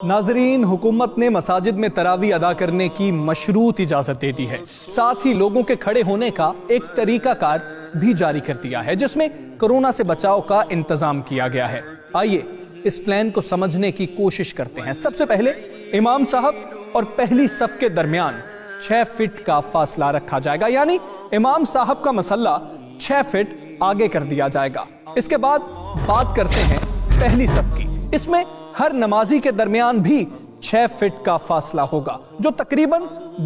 नाजरीन, हुकूमत ने मसाजिद में तरावी अदा करने की मशरूत इजाज़त दे दी है। साथ ही लोगों के खड़े होने का एक तरीकाकार भी जारी कर दिया है, जिसमें कोरोना से बचाव का इंतज़ाम किया गया है। आइए इस प्लान को समझने की कोशिश करते हैं। सबसे पहले इमाम साहब और पहली सफ के दरमियान छह फिट का फासला रखा जाएगा, यानी इमाम साहब का मसल्ला छह फिट आगे कर दिया जाएगा। इसके बाद बात करते हैं पहली सफ की इसमें हर नमाजी के दरमियान भी छह फिट का फासला होगा, जो तकरीबन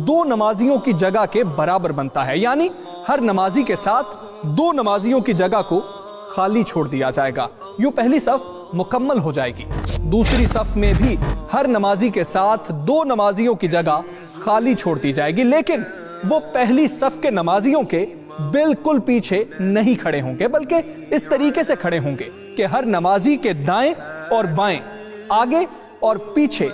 दो नमाजियों की जगह के बराबर बनता है। यानी हर नमाजी के साथ दो नमाजियों की जगह को खाली छोड़ दिया जाएगा। यूँ पहली सफ मुकम्मल हो जाएगी। दूसरी सफ में भी हर नमाजी के साथ दो नमाजियों की जगह खाली छोड़ दी जाएगी, लेकिन वो पहली सफ के नमाजियों के बिल्कुल पीछे नहीं खड़े होंगे, बल्कि इस तरीके से खड़े होंगे कि हर नमाजी के दाएँ और बाएँ आगे और पीछे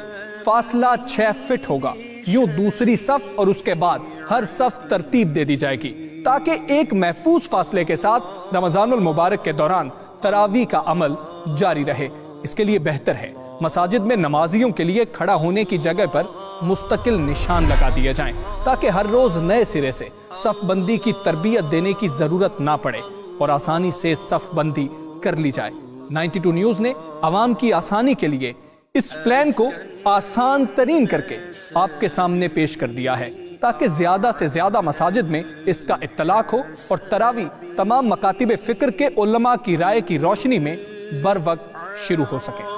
फासला छह फिट होगा। यूँ दूसरी सफ और उसके बाद हर सफ तरतीब दे दी जाएगी, ताकि एक महफूज फासले के साथ रमजानुल मुबारक के दौरान तरावी का अमल जारी रहे। इसके लिए बेहतर है मसाजिद में नमाजियों के लिए खड़ा होने की जगह पर मुस्तकिल निशान लगा दिए जाएँ, ताकि हर रोज नए सिरे से सफ बंदी की तरबियत देने की ज़रूरत ना पड़े और आसानी से सफ बंदी कर ली जाए। 92 न्यूज ने आवाम की आसानी के लिए इस प्लान को आसान तरीन करके आपके सामने पेश कर दिया है ताकि ज्यादा से ज्यादा मसाजिद में इसका इतलाक हो और तरावी तमाम मकातिब फिक्र के उलमा की राय की रोशनी में बर वक्त शुरू हो सके